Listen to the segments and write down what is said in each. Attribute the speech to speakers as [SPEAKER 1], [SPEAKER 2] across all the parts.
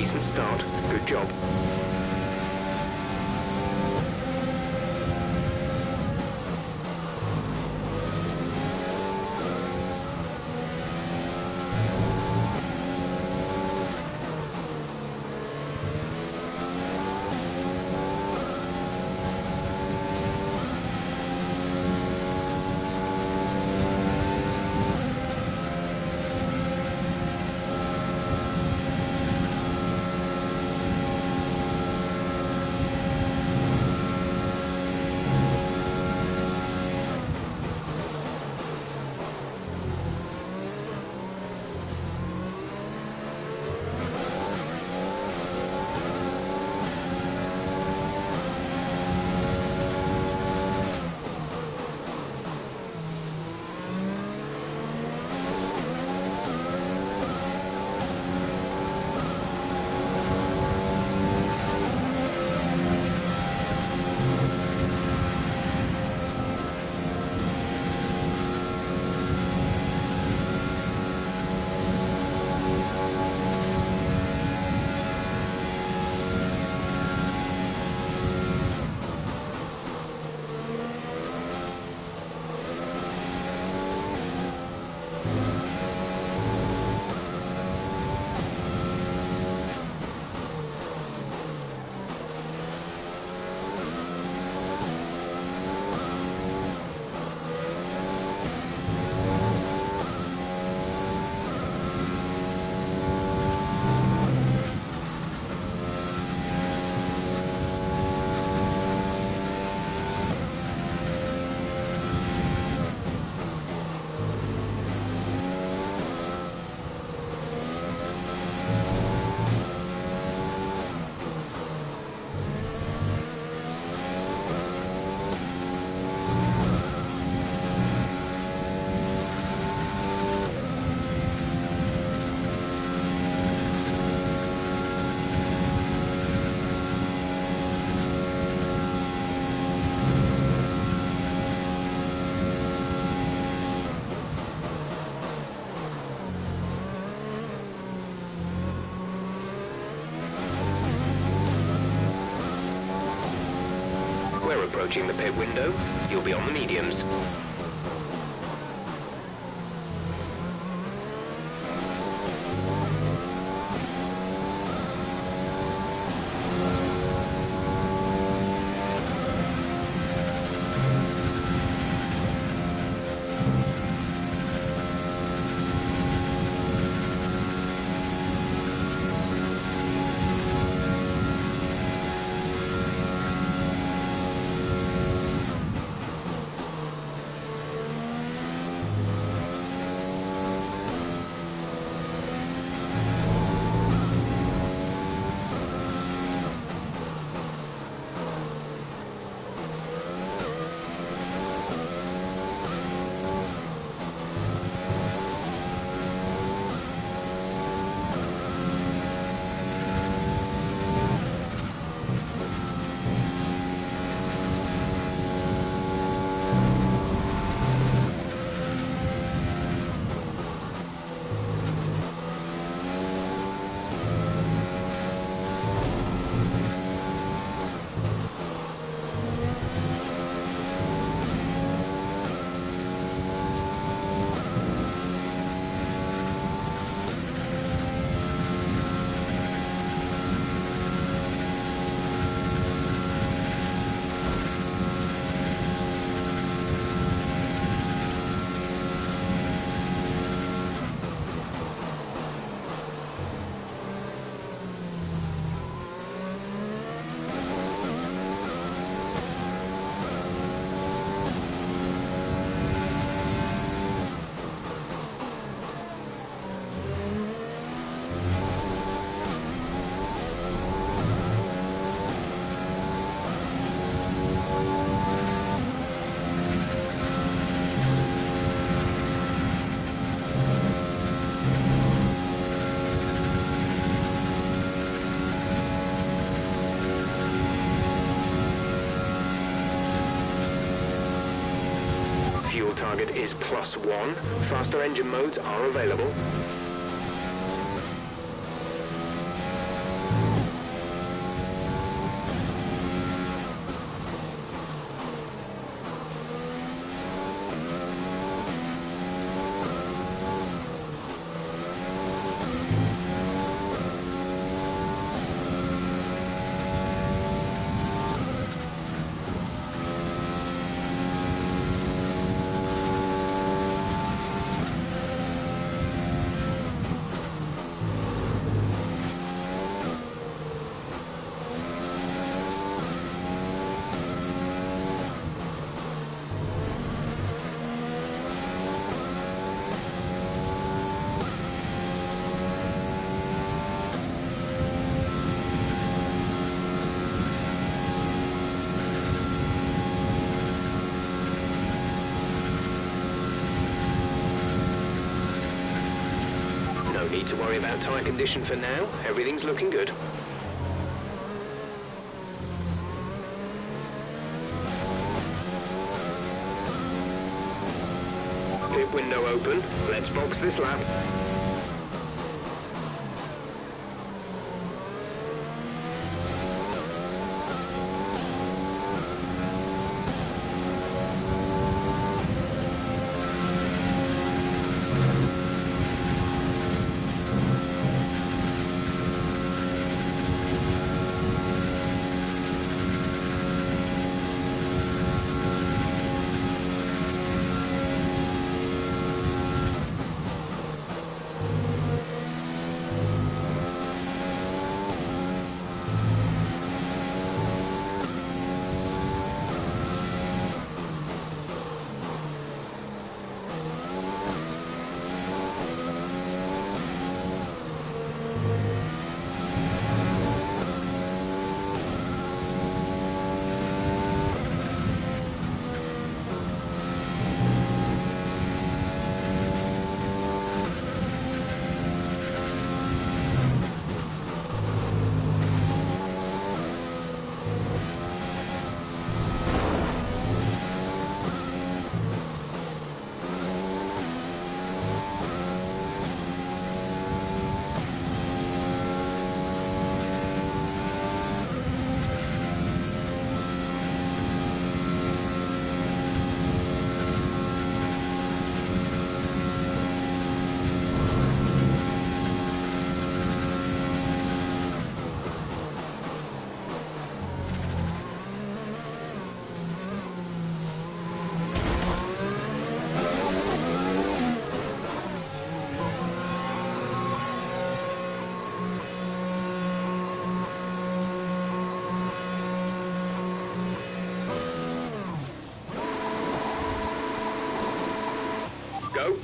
[SPEAKER 1] Decent start. Good job. Approaching the pit window. You'll be on the mediums. Fuel target is plus one. Faster engine modes are available. Need to worry about tyre condition for now. Everything's looking good. Pit window open. Let's box this lap.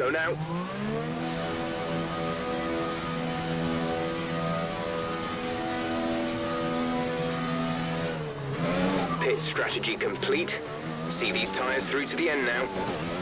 [SPEAKER 1] Go, now. Pit strategy complete. See these tyres through to the end now.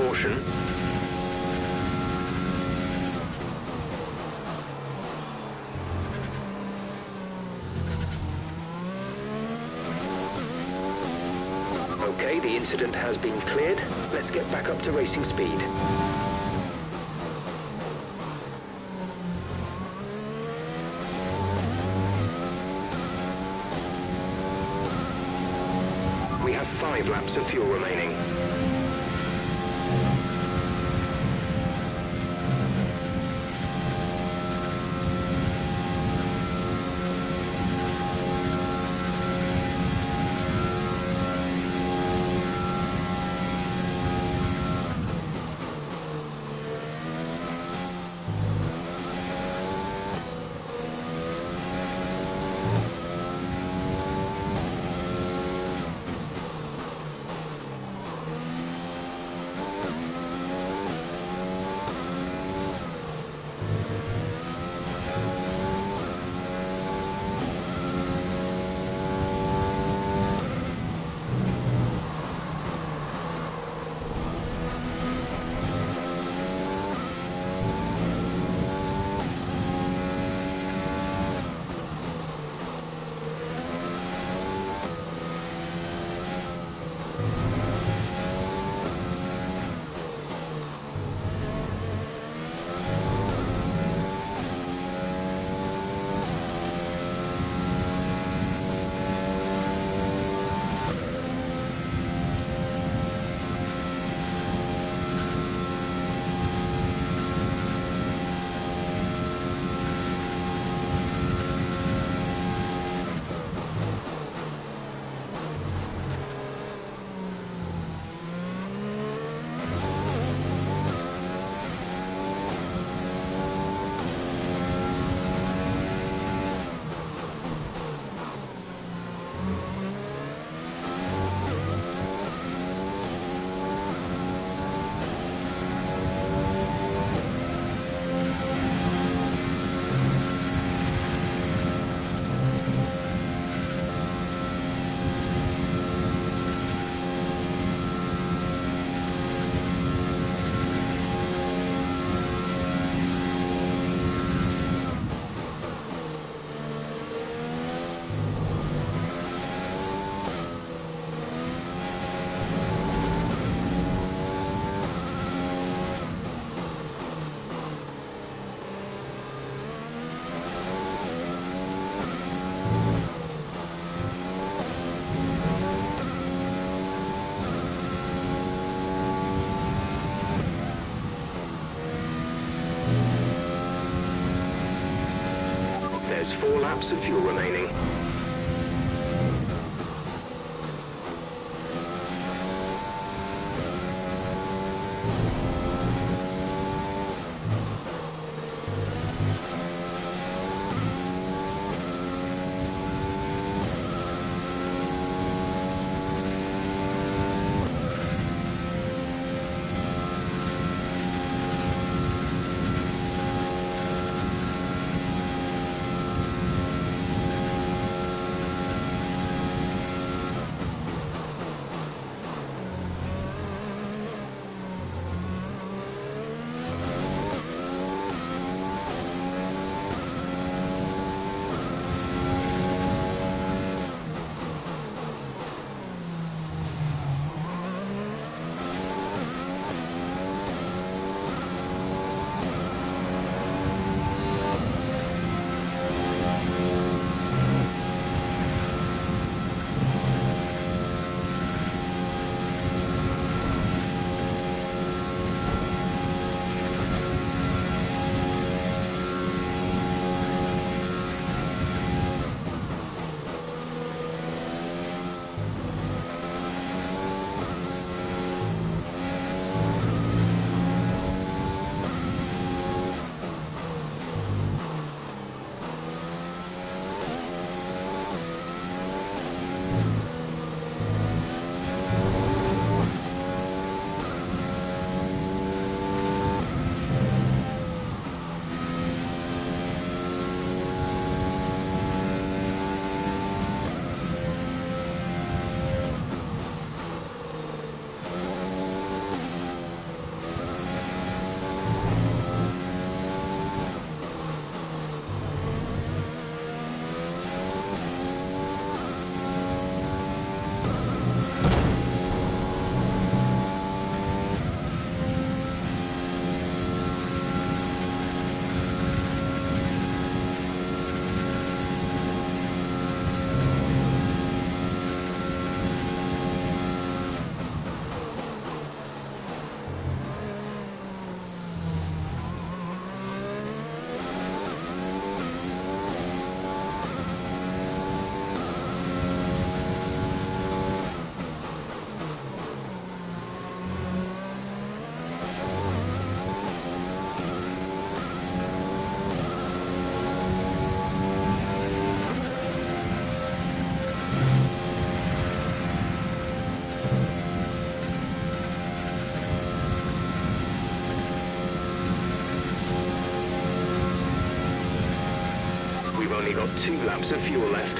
[SPEAKER 1] Caution. Okay, the incident has been cleared. Let's get back up to racing speed. We have five laps of fuel remaining. There's four laps of fuel remaining. Got two laps of fuel left.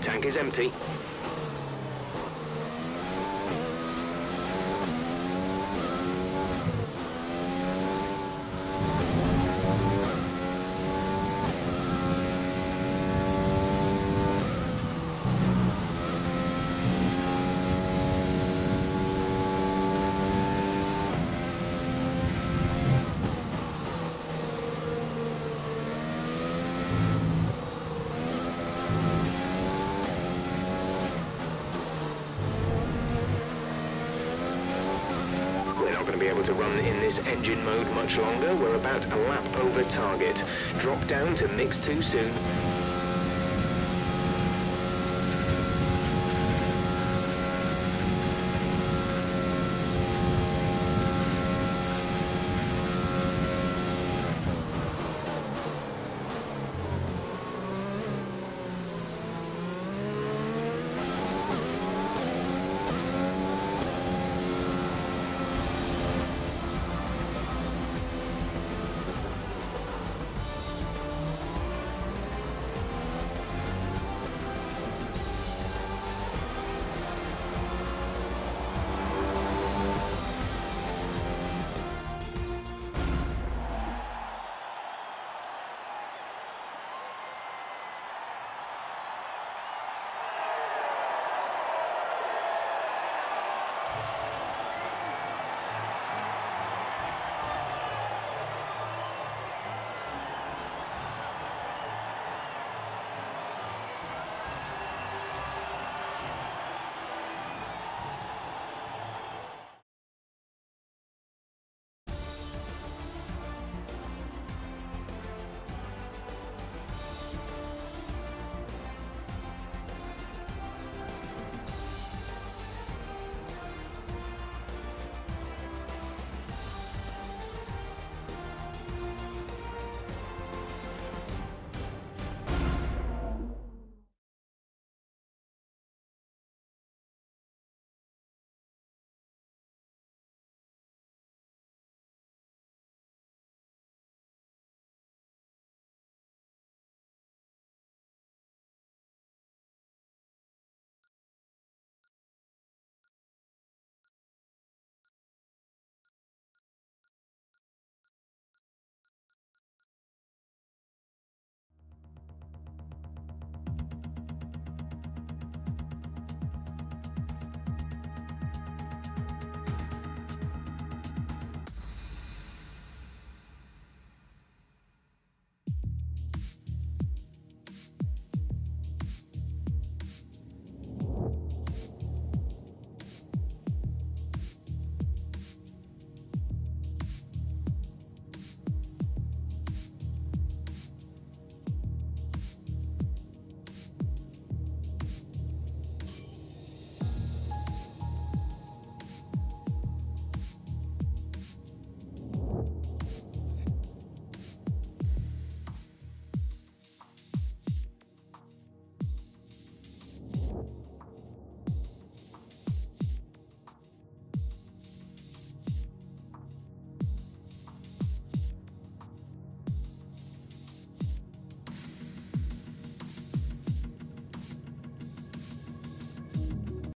[SPEAKER 1] Tank is empty. Able to run in this engine mode much longer. We're about a lap over target. Drop down to mix too soon.